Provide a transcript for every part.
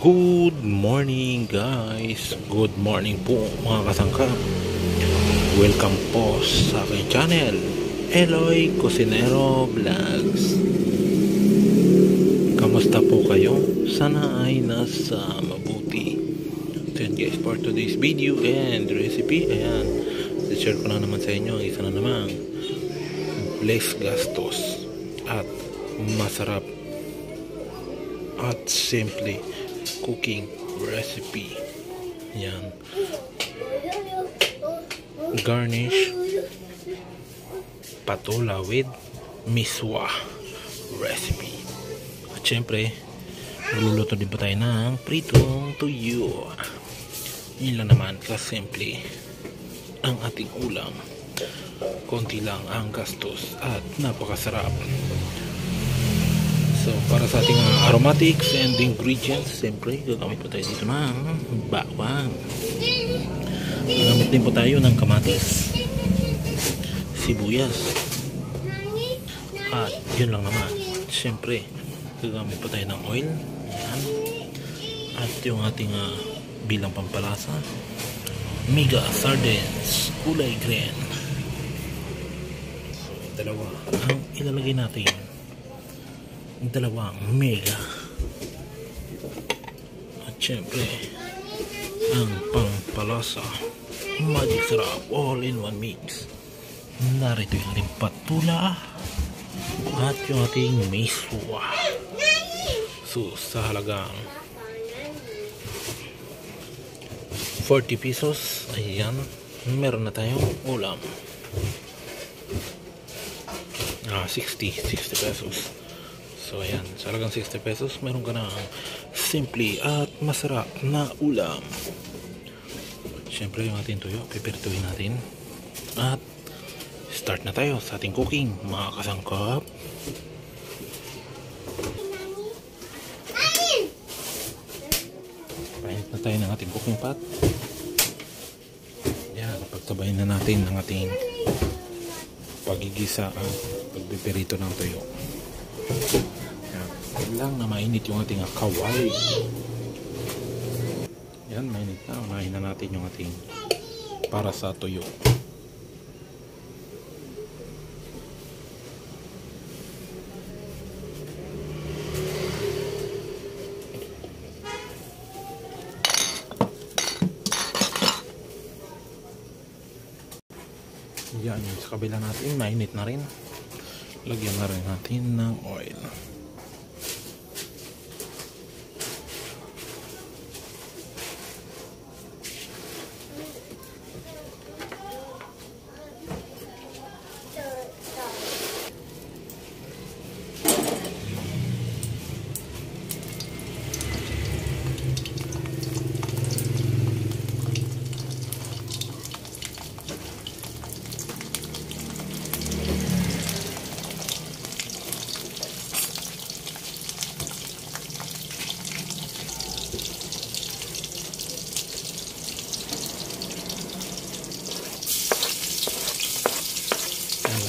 Good morning guys. Good morning po mga kasangkap. Welcome po sa aking channel Eloy Cusinero Vlogs. Kamusta po kayo? Sana ay nasa mabuti. So yan guys for today's video and recipe. Ayan share ko na naman sa inyo. Isa na namang less gastos at masarap at simply cooking recipe. Yan. Garnish patola with miswa recipe. At syempre magluluto din pa tayo ng pritong tuyo. Yun lang naman kasimple ang ating ulam. Konti lang ang gastos at napakasarap So, para sa ating uh, aromatics and ingredients, siyempre, gagamit po tayo dito ng bawang. Gagamit din po tayo ng kamatis, sibuyas, at yun lang naman. Siyempre, gagamit po tayo ng oil. Yan. At yung ating uh, bilang pampalasa, mega sardines, kulay green. So, dalawa ang ilalagay natin dalawang mega. At syempre ang pangpalasa magic sarap all in one mix. Narito yung ating patula at yung ating miswa. So sa halagang 40 pesos ayan meron na tayong ulam. Ah 60 60 pesos So ayan, sa halagang 60 pesos, meron ka na simple at masarap na ulam. Siyempre yung ating tuyo, pipirtuin natin. At start na tayo sa ating cooking, mga kasangkap. Painit na tayo ng ating cooking pot. Yan, pagtabayin na natin ng ating pagigisa at pagpipirito ng tuyo lang na mainit yung ating kawali yan mainit na. Unahin na natin yung ating para sa tuyo. Yan sa kabila natin mainit na rin. Lagyan na rin natin ng oil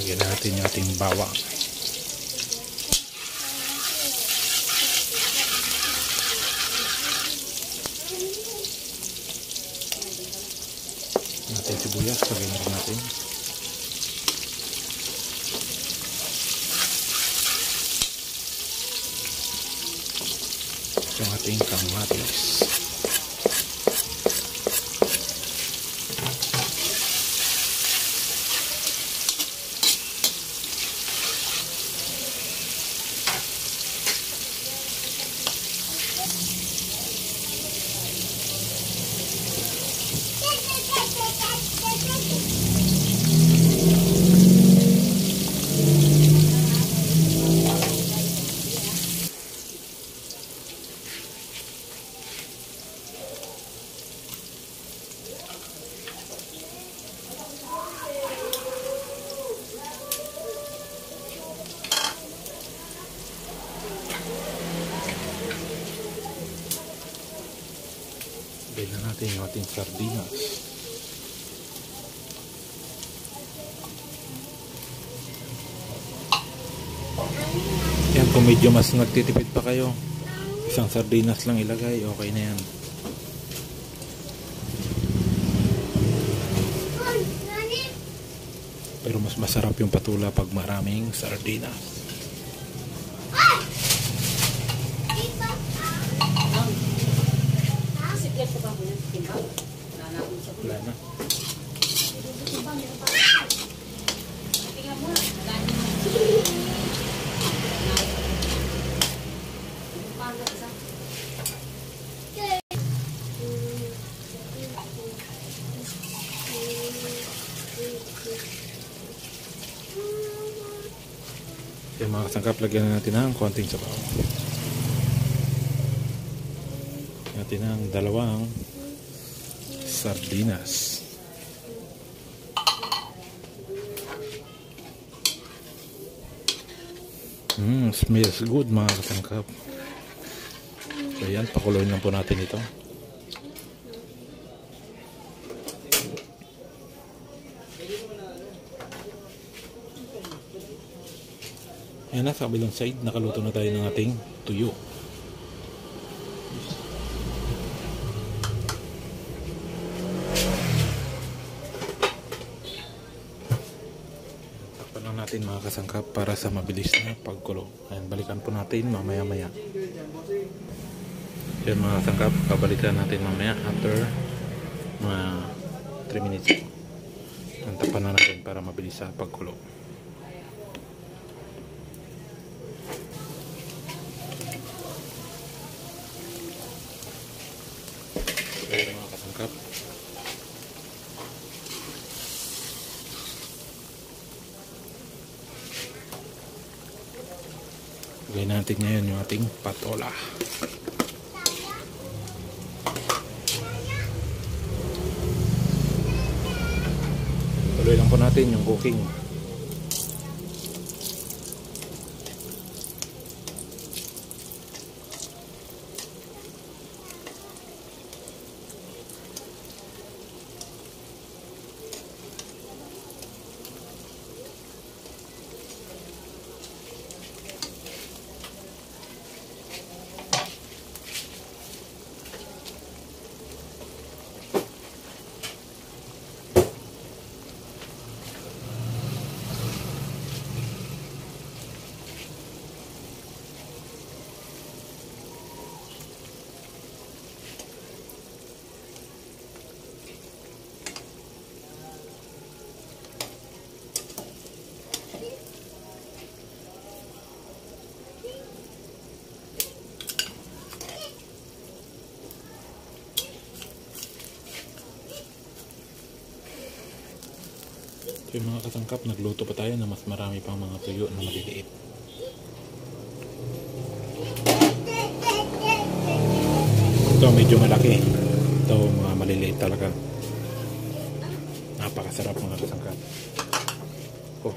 Lagyan natin yung ating bawang. natin sibuyas, lagyan rin natin. Yung ating kamatis. Lagay na natin yung ating sardinas. Yan, kung medyo mas nagtitipid pa kayo, Isang sardinas lang ilagay, okay na yan. Pero mas masarap yung patula pag maraming sardinas. Siklet ko ba muna? Timbang? Wala na akong sabon. Wala na. Timbang, meron pa. Tingnan mo. Wala na. Paano isa? Yung mga kasangkap, lagyan na natin ng konting sabaw. Natin ng dalawang sardinas. Mmm, smells good mga kasangkap. So yan, pakuloyin lang po natin ito. Ayan na, sa kabilang side, nakaluto na tayo ng ating tuyo. Takpan lang natin mga kasangkap para sa mabilis na pagkulo. Ayan, balikan po natin mamaya maya. Ayan mga kasangkap, kabalikan natin mamaya after mga 3 minutes. Ayan, takpan na natin para mabilis sa pagkulo. Ayan mga kasangkap. Lagay natin ngayon yung ating patola. Tuloy lang po natin yung cooking. Yung mga kasangkap, nagluto pa tayo na mas marami pang mga tuyo na maliliit. Ito medyo malaki. Ito mga maliliit talaga. Napakasarap mga kasangkap. Oh.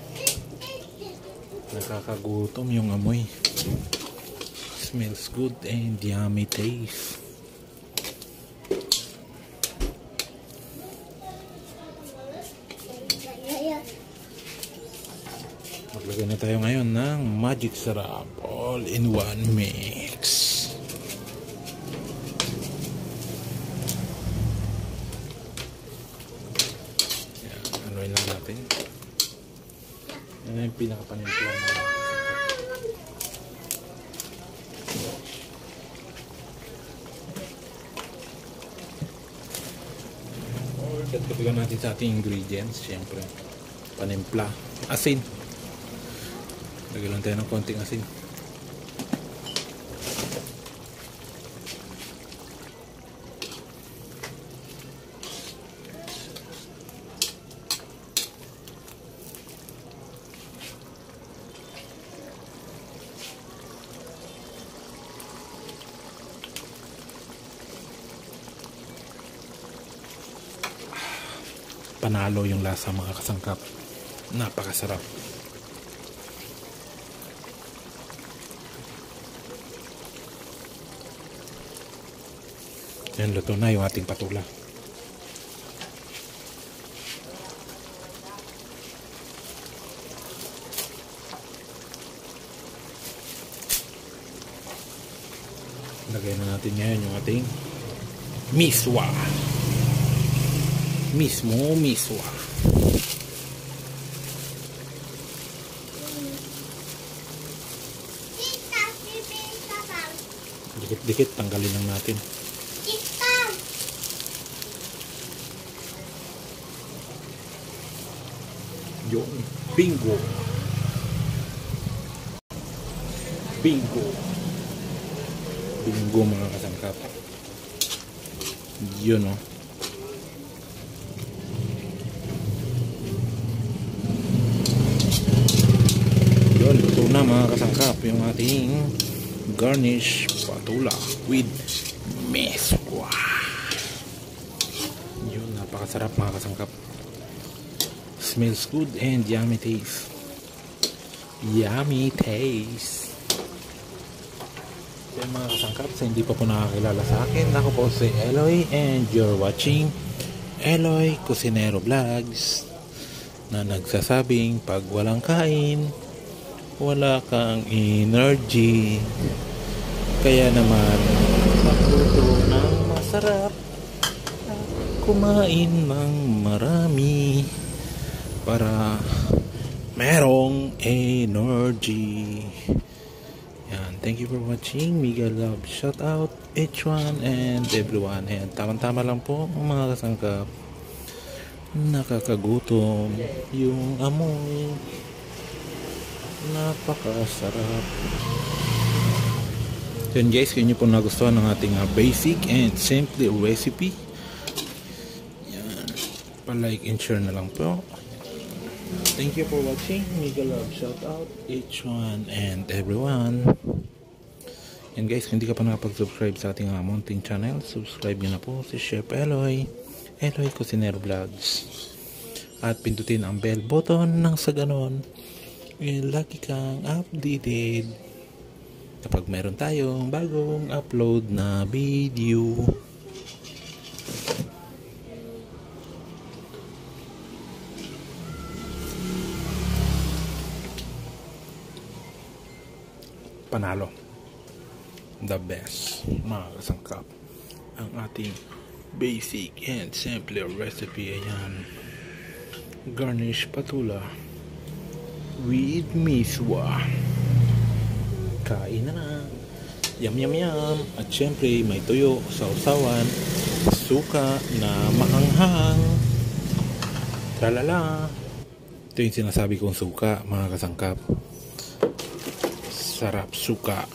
Nakakagutom yung amoy. Smells good and yummy taste. Na tayo ngayon ng Magic Sarap All-in-One Mix. Yan, anuin lang natin. Yan yung pinakapanimpla na. Dagdagan natin sa ating ingredients, syempre. Panimpla. Asin. Lagyan lang tayo ng konting asin. Panalo yung lasa mga kasangkap. Napakasarap. Yan, luto na yung ating patula. Lagay na natin ngayon yung ating miswa. Mismo miswa. Dikit-dikit tanggalin lang natin. Yung bingo. Bingo. Bingo mga kasangkap. Yun oh. Yun, ito na mga kasangkap yung ating garnish patula with meswa. Yun, napakasarap mga kasangkap. Smells good and yummy taste. Yummy taste. Yan mga kasangkap, sa hindi pa po nakakilala sa akin, ako po si Eloy and you're watching Eloy Cusinero Vlogs na nagsasabing pag walang kain, wala kang energy. Kaya naman, magluto ng masarap kumain ng marami para merong energy. Yan. Thank you for watching. Mega love. Shout out each one and everyone. And tamang-tama lang po mga kasangkap. Nakakagutom. Yung amoy. Napakasarap. Yun guys, kung nyo po nagustuhan ng ating uh, basic and simple recipe. Yan. Pa-like and share na lang po. Thank you for watching. Mega love. Shout out each one and everyone. And guys, hindi ka pa nakapag-subscribe sa ating uh, mounting channel, subscribe nyo na po si Chef Eloy. Eloy Cusinero Vlogs. At pindutin ang bell button nang sa ganon, eh, lagi kang updated kapag meron tayong bagong upload na video. Panalo. The best mga kasangkap. Ang ating basic and simple recipe ayan. Garnish patula with miswa. Kain na na. Yum yum yum. At syempre may tuyo sa usawan suka na maanghang tralala. Ito yung sinasabi kong suka mga kasangkap sarap suka